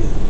you.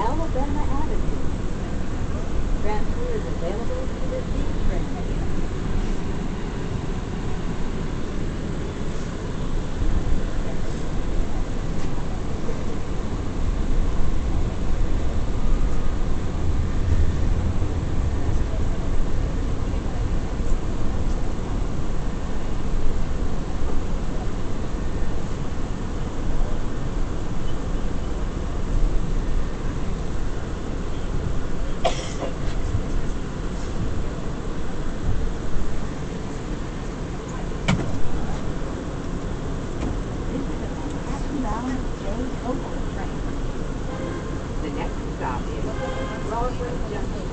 Alabama Avenue. Grand Tour is available to the D train. J. Train. The next stop is Broadway Junction.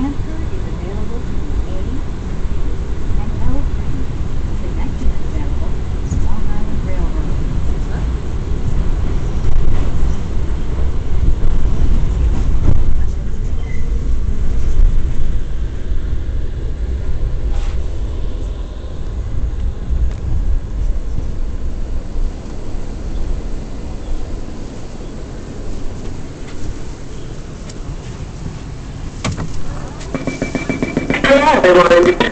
man? Diğer öğrenciler